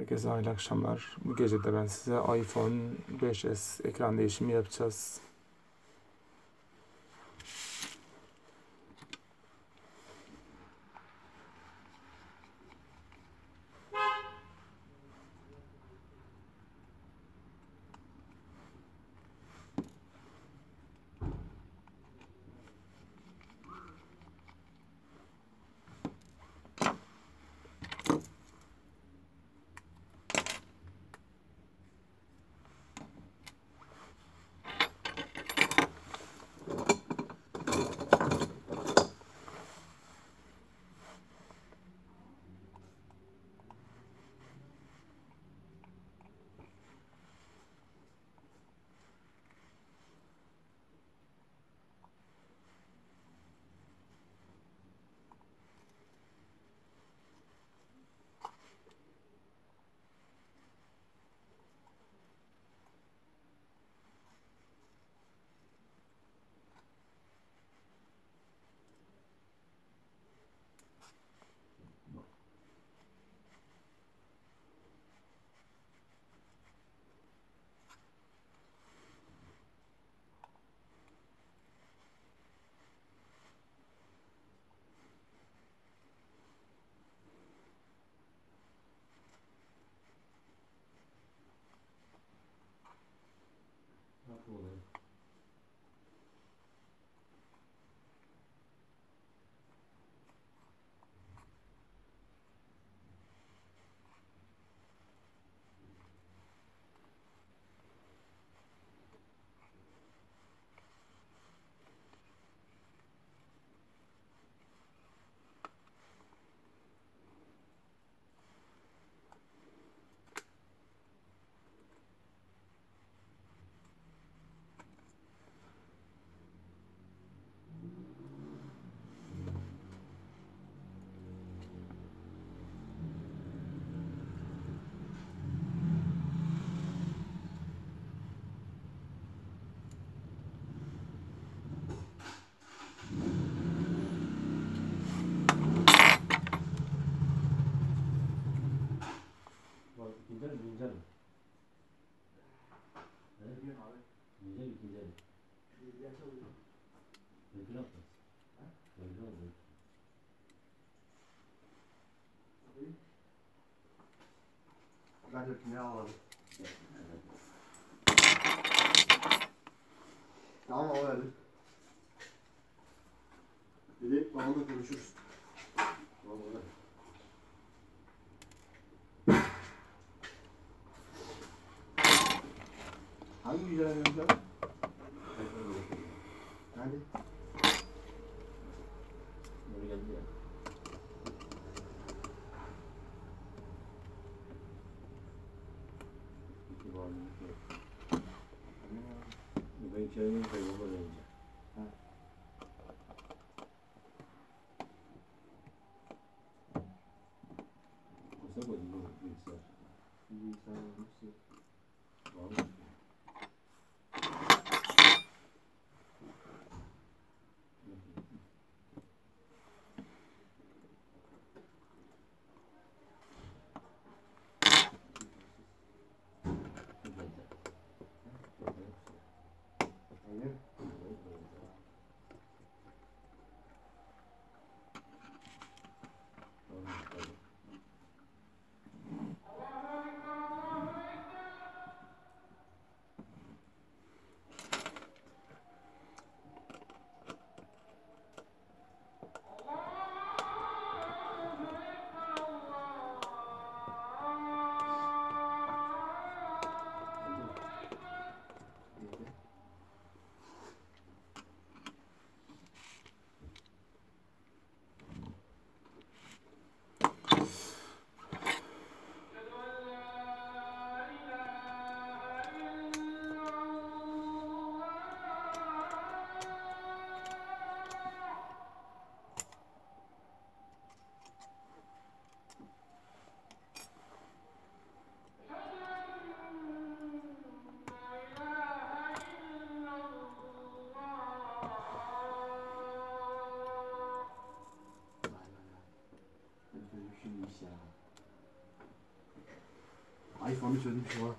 Herkese hayırlı akşamlar. Bu gece de ben size iPhone 5s ekran değişimi yapacağız. Kimya alalım. Tamam verdi. Dedi babamla konuşuruz. Öyle. Hangi güzel arıyorsun 嗯，对，你可以先用可以如何解？I Ah, ich freue.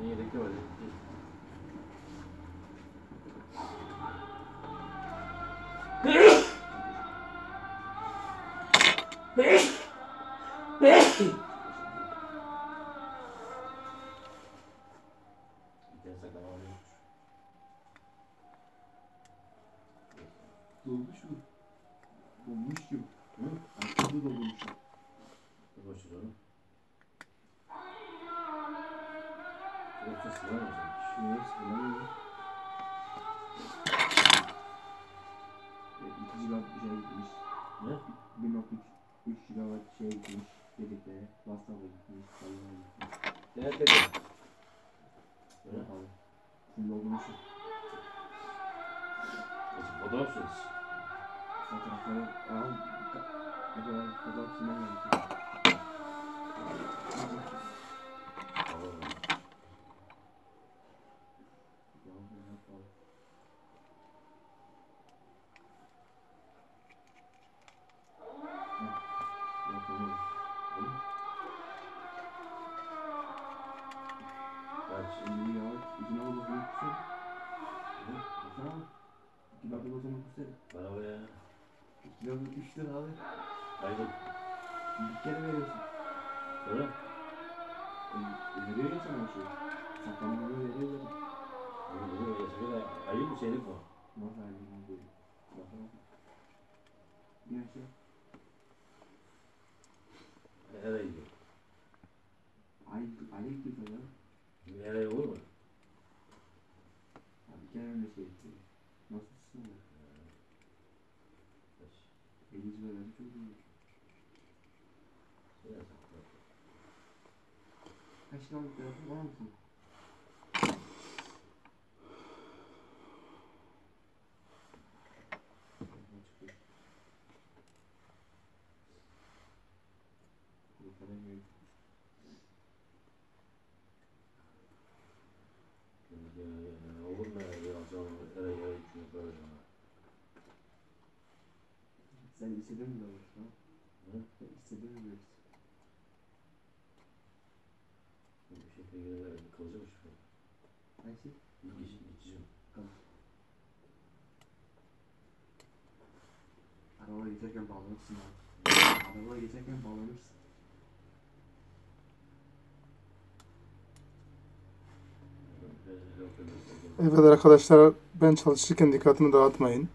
にできる。Yoksa sınar mısın? Şuraya sıkılamıyor. İki GB bir şey gitmiş. Ne? 1.3 GB şey gitmiş. Dediklere. WhatsApp'a gitmiş. Sayılar gitmiş. Ne dedi? Ne? Abi. Full olmuş. Fotoğraf söylesi. Fotoğrafları al. Ne kadar fotoğraf gerekiyor. Allah'ım. Bu 안녕하세요. 내가 이거. 아이, 아이 끼고요? 내가 이거. Sana. Sen istedin mi? Ha? Hı? Sen istedin mi böyle? Bir şekilde kalacakmış bu. Ayşe. Geç, geçeceğim. Araba geçerken bağlanırsın abi. Araba geçerken bağlanırsın. Evet arkadaşlar ben çalışırken dikkatini dağıtmayın.